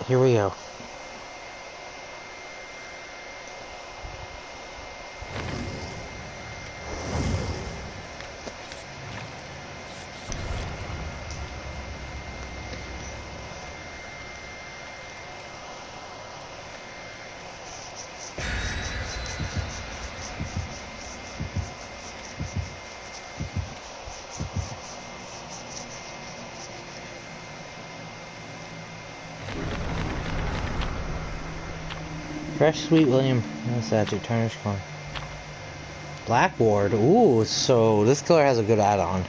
Here we go. Fresh Sweet William Statue, Turner's Corn. Blackboard. Ooh, so this killer has a good add-on.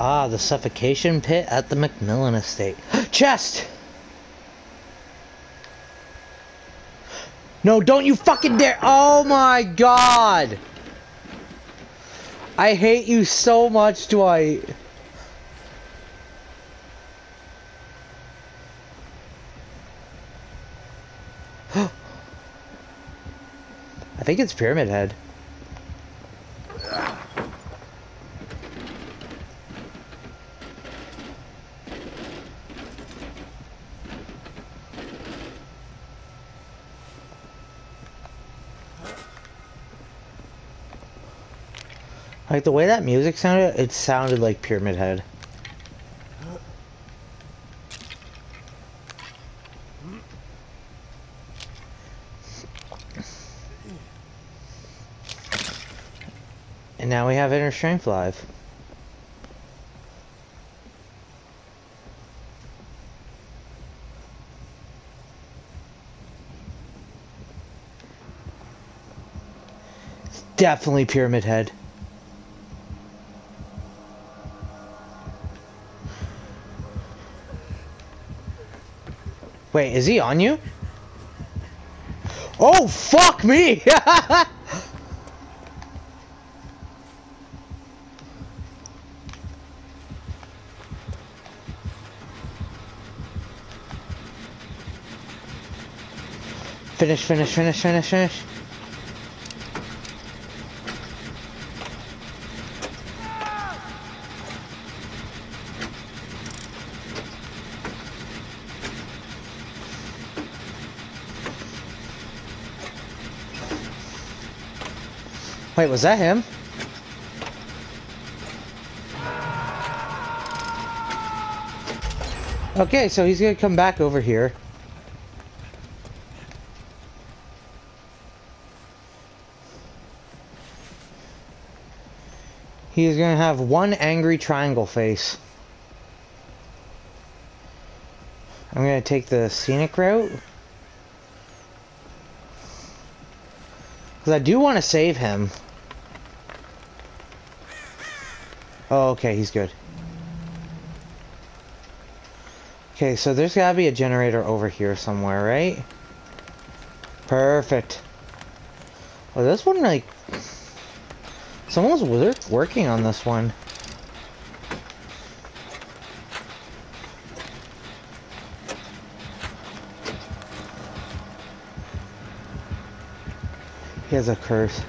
Ah, the suffocation pit at the MacMillan estate. Chest! No, don't you fucking dare! Oh my god! I hate you so much, Dwight. I think it's Pyramid Head. Like the way that music sounded, it sounded like Pyramid Head. And now we have Inner Strength Live. Definitely Pyramid Head. Wait, is he on you? Oh, fuck me! finish, finish, finish, finish, finish. Wait, was that him? Okay, so he's gonna come back over here. He is gonna have one angry triangle face. I'm gonna take the scenic route. Because I do want to save him. Oh, okay, he's good. Okay, so there's gotta be a generator over here somewhere, right? Perfect. Oh, this one, like... Someone's working on this one. He has a curse.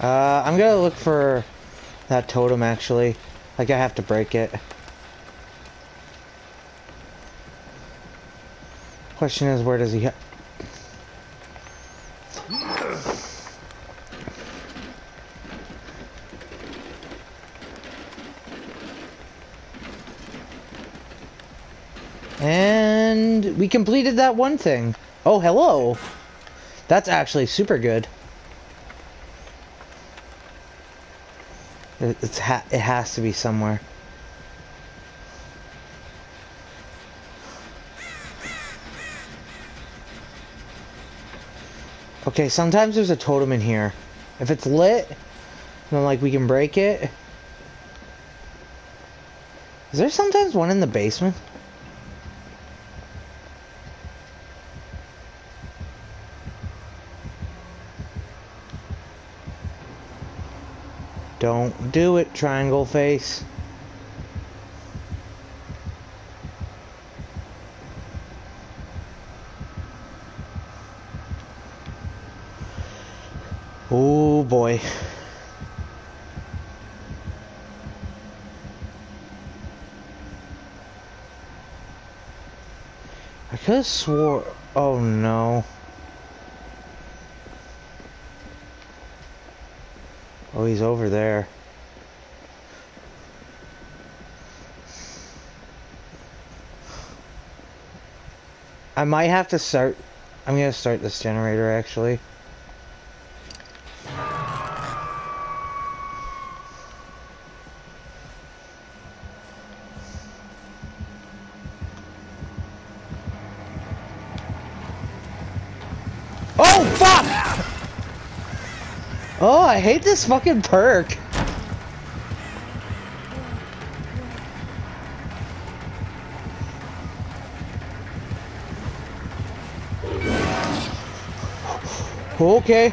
Uh, I'm gonna look for that totem actually. Like I have to break it. Question is, where does he? And we completed that one thing. Oh, hello. That's actually super good. It- It's ha it has to be somewhere. Okay, sometimes there's a totem in here. If it's lit, then like we can break it. Is there sometimes one in the basement? Don't do it, triangle face. Oh boy. I could have swore. Oh no. Oh, he's over there. I might have to start. I'm gonna start this generator actually. Oh, fuck! Oh, I hate this fucking perk. Okay.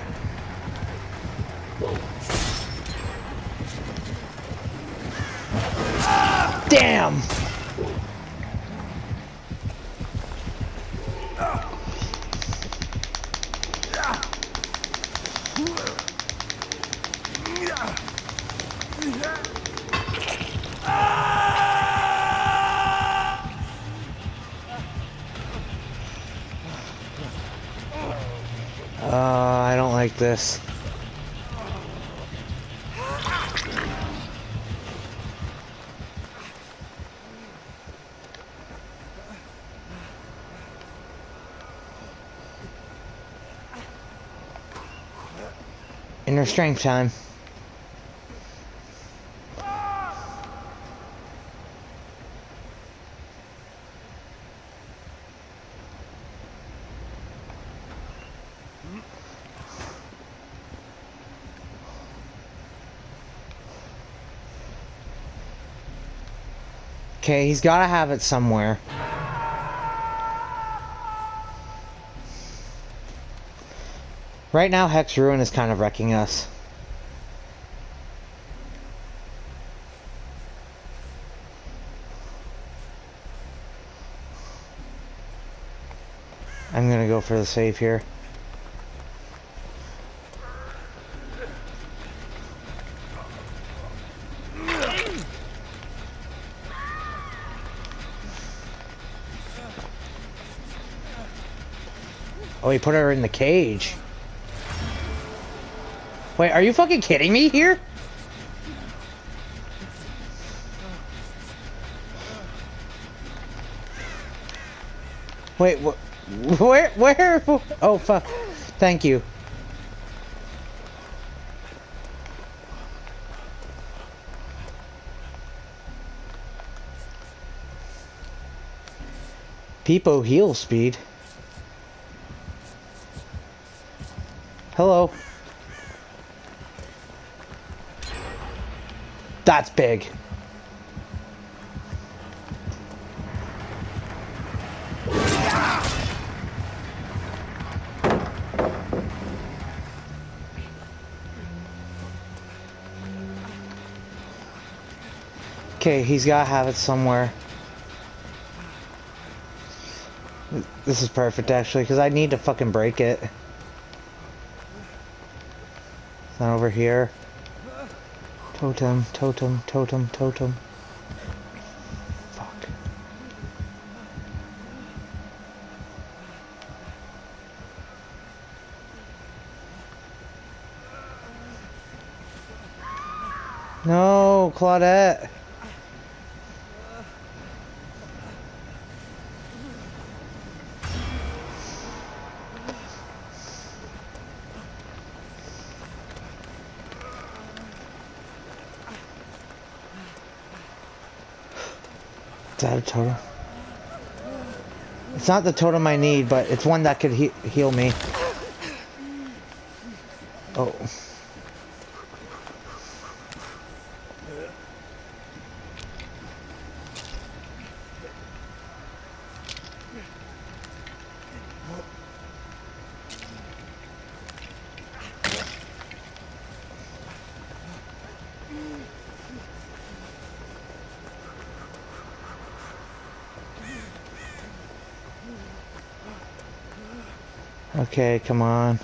Like this. Inner strength time. Okay, he's gotta have it somewhere. Right now, Hex Ruin is kind of wrecking us. I'm gonna go for the save here. He put her in the cage. Wait, are you fucking kidding me here? Wait, wh where, where? Oh, fuck. Thank you. Peepo heal speed. Hello. That's big. Okay, he's gotta have it somewhere. This is perfect actually, because I need to fucking break it. It's not over here. Totem, totem, totem, totem. Fuck. No, Claudette. That a totem? It's not the totem I need, but it's one that could he heal me. Oh. Okay, come on.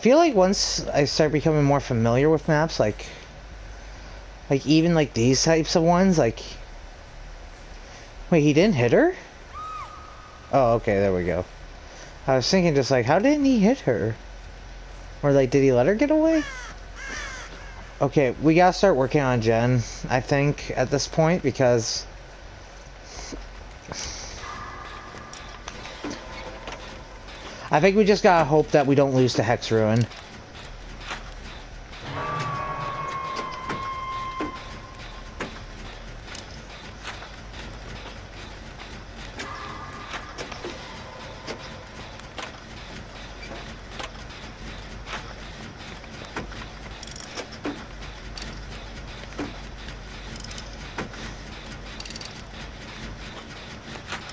Feel like once I start becoming more familiar with maps, like, like even like these types of ones, like, wait, he didn't hit her? Oh, okay, there we go. I was thinking just like, how didn't he hit her? Or like, did he let her get away? Okay, we gotta start working on gen, I think, at this point, because I think we just gotta hope that we don't lose to Hex Ruin.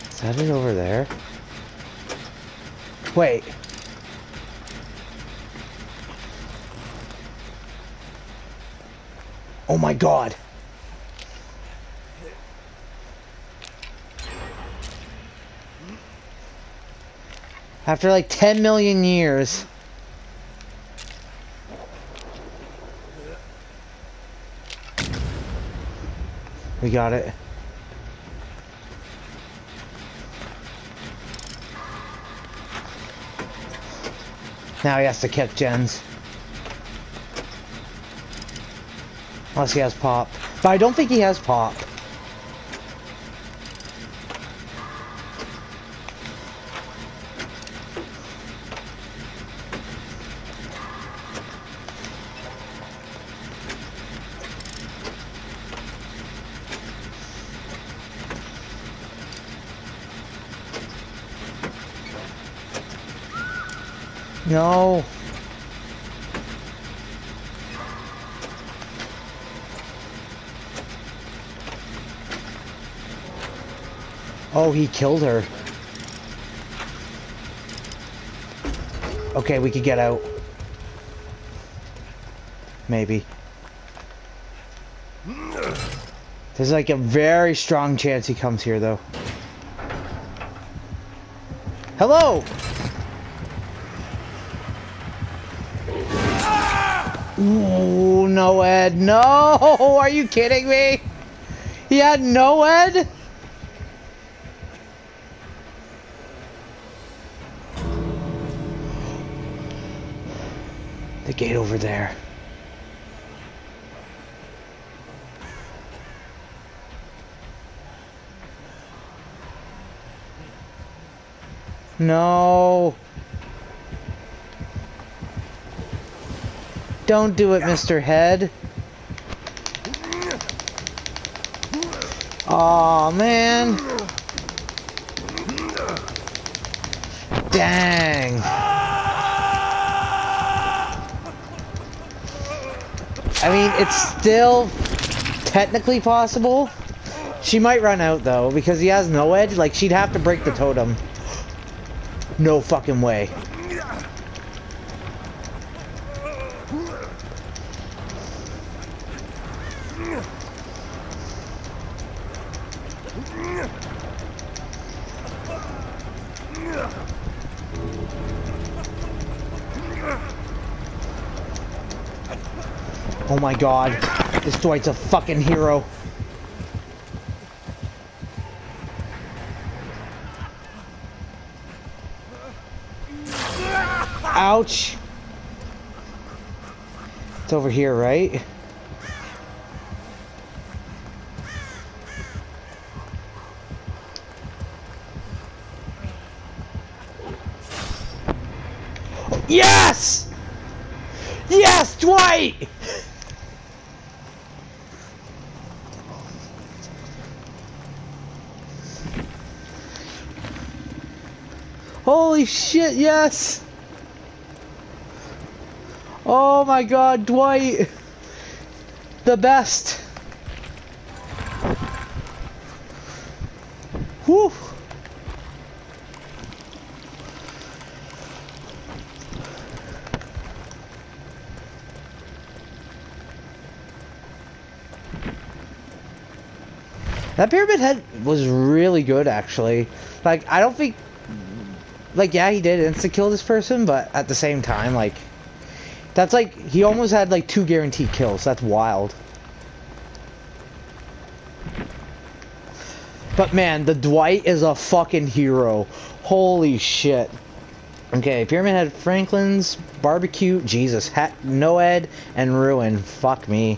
Is that it over there? Wait. Oh my god. After like 10 million years. We got it. Now he has to kick gens. Unless he has pop. But I don't think he has pop. No. Oh, he killed her. Okay, we could get out. Maybe. There's like a very strong chance he comes here, though. Hello! Ooh, Noed. No! Are you kidding me? He had Noed? The gate over there. No. Don't do it, Mr. Head. Oh, man. Dang. I mean, it's still technically possible. She might run out though, because he has Noed. Like, she'd have to break the totem. No fucking way. God. This Dwight's a fucking hero. Ouch. It's over here, right? Yes! Yes, Dwight! Holy shit, yes! Oh my god, Dwight! The best! Whew! That pyramid head was really good, actually. Like, I don't think... Like, yeah, he did insta-kill this person, but at the same time, like... That's like, he almost had like two guaranteed kills. That's wild. But man, the Dwight is a fucking hero. Holy shit. Okay, Pyramid Head Franklin's, Barbecue, Jesus, ha Noed, and Ruin. Fuck me.